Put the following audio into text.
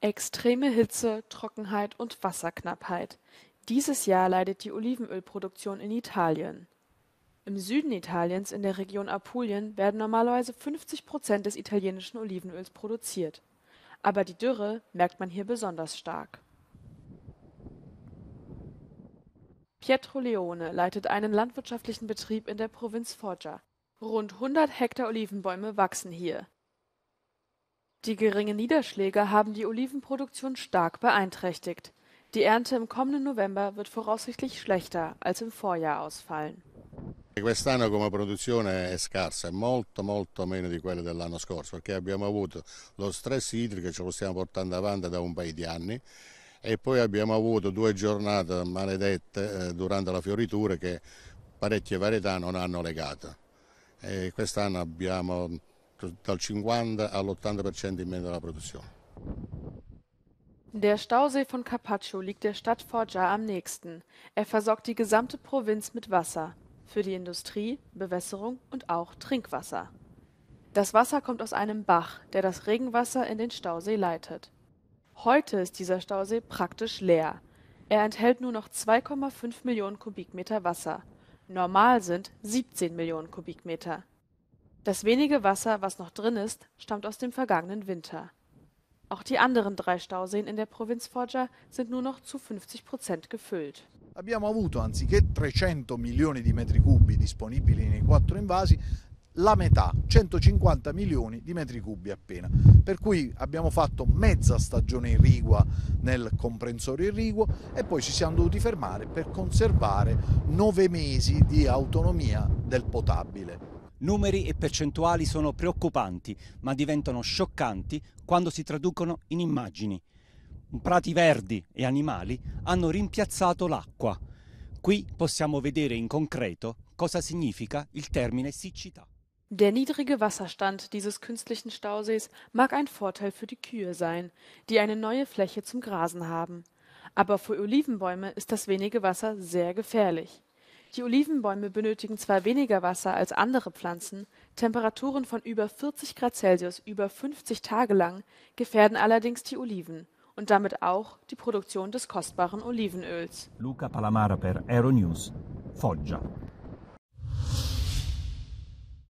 Extreme Hitze, Trockenheit und Wasserknappheit. Dieses Jahr leidet die Olivenölproduktion in Italien. Im Süden Italiens in der Region Apulien werden normalerweise 50 Prozent des italienischen Olivenöls produziert. Aber die Dürre merkt man hier besonders stark. Pietro Leone leitet einen landwirtschaftlichen Betrieb in der Provinz Foggia. Rund 100 Hektar Olivenbäume wachsen hier. Die geringen Niederschläge haben die Olivenproduktion stark beeinträchtigt. Die Ernte im kommenden November wird voraussichtlich schlechter als im Vorjahr ausfallen. Quest'anno come produzione è scarsa, è molto molto meno di quella dell'anno scorso perché abbiamo avuto lo stress idrico, ce lo stiamo portando avanti da un paio di anni e poi abbiamo avuto due giornate maledette eh, durante la fioritura che parecchie varietà non hanno legato. E quest'anno abbiamo dal 50 all'80% in meno della Produktion. Der Stausee von Carpaccio liegt der Stadt Foggia am nächsten. Er versorgt die gesamte Provinz mit Wasser. Für die Industrie, Bewässerung und auch Trinkwasser. Das Wasser kommt aus einem Bach, der das Regenwasser in den Stausee leitet. Heute ist dieser Stausee praktisch leer. Er enthält nur noch 2,5 Millionen Kubikmeter Wasser. Normal sind 17 Millionen Kubikmeter. Das wenige Wasser, was noch drin ist, stammt aus dem vergangenen Winter. Auch die anderen drei Stauseen in der Provinz Foggia sind nur noch zu 50 Prozent gefüllt. Abbiamo avuto, anziché 300 milioni di metri cubi disponibili nei quattro invasi, la metà, 150 milioni di metri cubi appena. Per cui abbiamo fatto mezza stagione irrigua nel comprensorio irriguo e poi ci siamo dovuti fermare per conservare nove mesi di autonomia del potabile. Numeri e percentuali sono preoccupanti, ma diventano scioccanti quando si traducono in immagini. Prati verdi e animali hanno rimpiazzato l'acqua. Qui possiamo vedere in concreto cosa significa il termine siccità. Der niedrige Wasserstand dieses künstlichen Stausees mag ein Vorteil für die Kühe sein, die eine neue Fläche zum Grasen haben. Aber für Olivenbäume ist das wenige Wasser sehr gefährlich. Die Olivenbäume benötigen zwar weniger Wasser als andere Pflanzen, Temperaturen von über 40 Grad Celsius über 50 Tage lang gefährden allerdings die Oliven und damit auch die Produktion des kostbaren Olivenöls. Luca Palamara per Aeronews, Foggia.